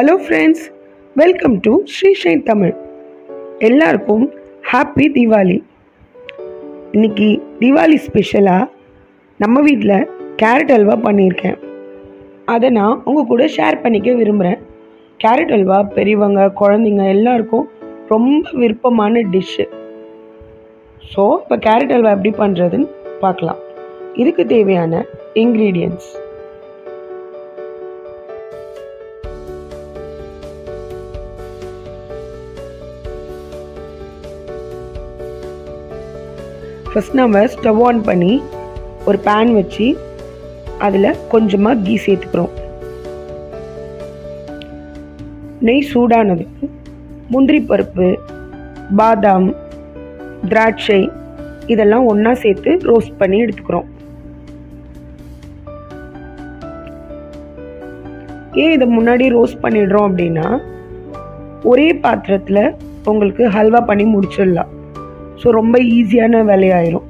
Hello friends welcome to Sri Shine Tamil எல்லாருக்கும் happy Deepavali இன்னைக்கு தீபாவளி ஸ்பெஷலாக நம்ம வீட்டில் கேரட் அல்வா பண்ணியிருக்கேன். அதை நான் உங்கள் கூட ஷேர் பண்ணிக்க விரும்புகிறேன் கேரட் அல்வா பெரியவங்க குழந்தைங்க எல்லாருக்கும் ரொம்ப விருப்பமான டிஷ்ஷு ஸோ இப்போ கேரட் அல்வா எப்படி பண்ணுறதுன்னு பார்க்கலாம். இதுக்கு தேவையான இன்க்ரீடியன்ட்ஸ் ஃபஸ்ட் நம்ம ஸ்டவ் ஆன் பண்ணி ஒரு பேன் வச்சு அதில் கொஞ்சமாக கீ சேர்த்துக்கிறோம். நெய் சூடானது முந்திரி பருப்பு பாதாம் திராட்சை இதெல்லாம் ஒன்றா சேர்த்து ரோஸ்ட் பண்ணி எடுத்துக்கிறோம். ஏன் இதை முன்னாடி ரோஸ்ட் பண்ணிடுறோம் அப்படின்னா ஒரே பாத்திரத்தில் உங்களுக்கு ஹல்வா பண்ணி முடிச்சிடலாம். ஸோ ரொம்ப ஈஸியான வேலையாயிரும்.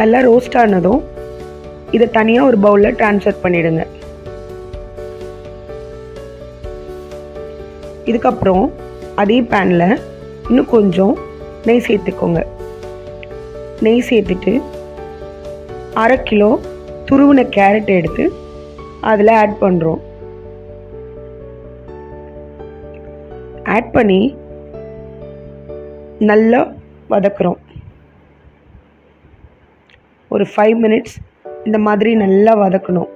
நல்லா ரோஸ்ட் ஆனதும் இதை தனியாக ஒரு பவுலில் ட்ரான்ஸ்ஃபர் பண்ணிடுங்க. இதுக்கப்புறம் அதே பேனில் இன்னும் கொஞ்சம் நெய் சேர்த்துக்கோங்க. நெய் சேர்த்துட்டு அரை கிலோ துருவின கேரட் எடுத்து அதில் ஆட் பண்ணுறோம் ஆட் பண்ணி நல்லா வதக்குறோம். ஒரு ஃபைவ் மினிட்ஸ் இந்த மாதிரி நல்லா வதக்கணும்.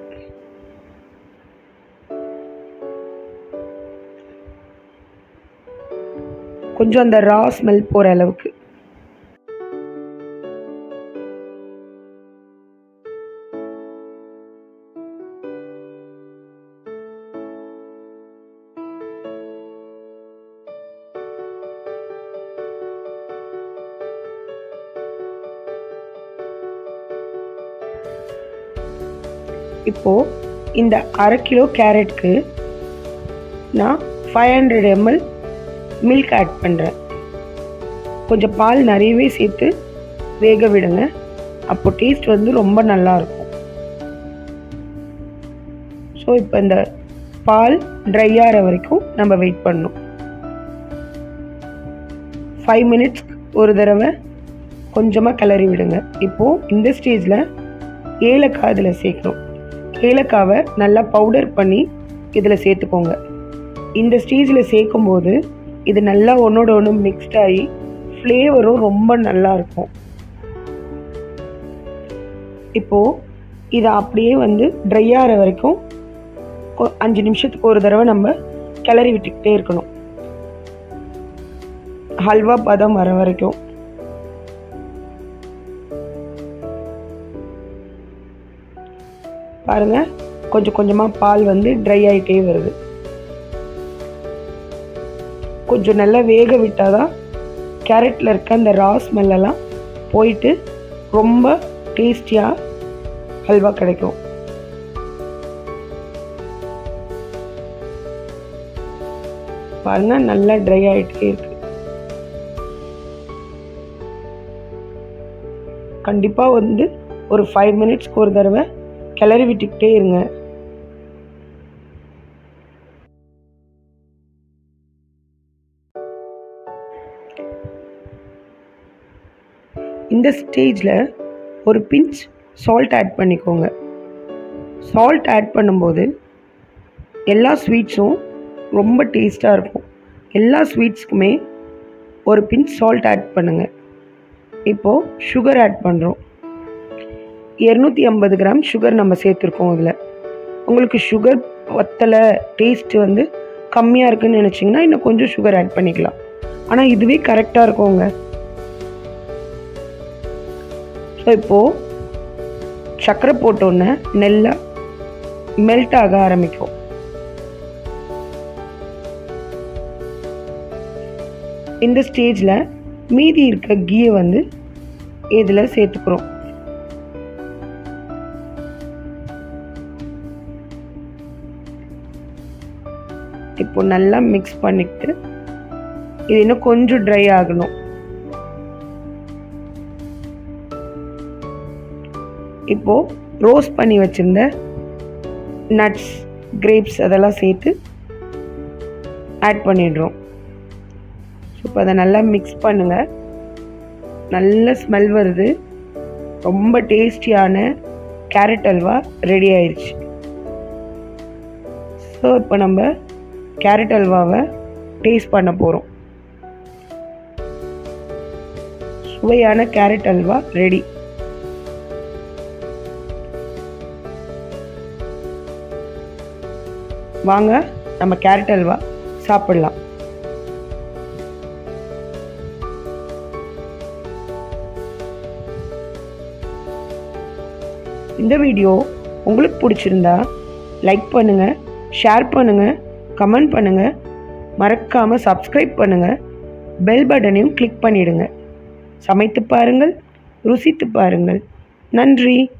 கொஞ்சம் அந்த ரா ஸ்மெல் போகிற அளவுக்கு. இப்போது இந்த அரை கிலோ கேரட்க்கு நான் five hundred ml milk add பண்ணுறேன் கொஞ்சம் பால் நிறையவே சேர்த்து வேக விடுங்க. அப்போ டேஸ்ட் வந்து ரொம்ப நல்லாயிருக்கும். ஸோ இப்போ இந்த பால் ட்ரை ஆகிற வரைக்கும் நம்ம வெயிட் பண்ணணும். ஃபைவ் மினிட்ஸ் ஒரு தடவை கொஞ்சமாக கிளறி விடுங்க. இப்போது இந்த ஸ்டேஜில் ஏலக்காய் இதில் சேர்க்கணும். ஏலக்காவை நல்லா பவுடர் பண்ணி இதில் சேர்த்துக்கோங்க. இந்த ஸ்டேஜில் சேர்க்கும்போது இது நல்லா ஒன்றோட ஒன்று மிக்ஸ்ட் ஆகி ஃப்ளேவரும் ரொம்ப நல்லா இருக்கும். இப்போது இதை அப்படியே வந்து ட்ரை ஆகிற வரைக்கும் அஞ்சு நிமிஷத்துக்கு ஒரு தடவை நம்ம கிளறி விட்டுக்கிட்டே இருக்கணும். ஹல்வா பதம் வர வரைக்கும். பாருங்கள் கொஞ்சம் கொஞ்சமாக பால் வந்து ட்ரை ஆகிட்டே வருது. கொஞ்சம் நல்லா வேக விட்டால் தான் கேரட்டில் இருக்க அந்த ரா ஸ்மெல்லெல்லாம் போயிட்டு ரொம்ப டேஸ்டியாக ஹல்வா கிடைக்கும். பாருங்கள் நல்லா ட்ரை ஆகிட்டே இருக்கு. கண்டிப்பாக வந்து ஒரு ஃபைவ் மினிட்ஸ்க்கு ஒரு தடவை கிளறி விட்டுக்கிட்டே இருங்க. இந்த ஸ்டேஜில் ஒரு பிஞ்ச் சால்ட் ஆட் பண்ணிக்கோங்க. சால்ட் ஆட் பண்ணும்போது எல்லா ஸ்வீட்ஸும் ரொம்ப டேஸ்ட்டாக இருக்கும். எல்லா ஸ்வீட்ஸ்க்குமே ஒரு பிஞ்ச் சால்ட் ஆட் பண்ணுங்கள் இப்போது சுகர் ஆட் பண்ணுறோம் இரநூத்தி ஐம்பது கிராம் சுகர் நம்ம சேர்த்துருக்கோம் இதில். உங்களுக்கு சுகர் வத்தலை டேஸ்ட்டு வந்து கம்மியாக இருக்குன்னு நினச்சிங்கன்னா இன்னும் கொஞ்சம் சுகர் ஆட் பண்ணிக்கலாம். ஆனால் இதுவே கரெக்டாக இருக்குங்க. ஸோ இப்போது சர்க்கரை போட்டோன்னே நெல்லை மெல்ட் ஆக ஆரம்பிக்கும். இந்த ஸ்டேஜில் மீதி இருக்க கீயை வந்து இதில் சேர்த்துக்கிறோம். இப்போ நல்லா மிக்ஸ் பண்ணிட்டு இது இன்னும் கொஞ்சம் ட்ரை ஆகணும். இப்போது ரோஸ்ட் பண்ணி வச்சுருந்த நட்ஸ் கிரேப்ஸ் அதெல்லாம் சேர்த்து ஆட் பண்ணிடுறோம். ஸோ இப்போ அதை நல்லா மிக்ஸ் பண்ணுங்கள் நல்ல ஸ்மெல் வருது. ரொம்ப டேஸ்டியான கேரட் அல்வா ரெடி ஆயிடுச்சு ஸோ இப்போ நம்ம கேரட் அல்வாவை டேஸ்ட் பண்ண போகிறோம் சுவையான கேரட் அல்வா ரெடி வாங்க நம்ம கேரட் அல்வா சாப்பிடலாம். இந்த வீடியோ உங்களுக்கு பிடிச்சிருந்தா லைக் பண்ணுங்கள் ஷேர் பண்ணுங்கள் கமெண்ட் பண்ணுங்கள் மறக்காமல் சப்ஸ்கிரைப் பண்ணுங்கள் பெல் பட்டனையும் கிளிக் பண்ணிவிடுங்க சமைத்து பாருங்கள் ருசித்து பாருங்கள். நன்றி.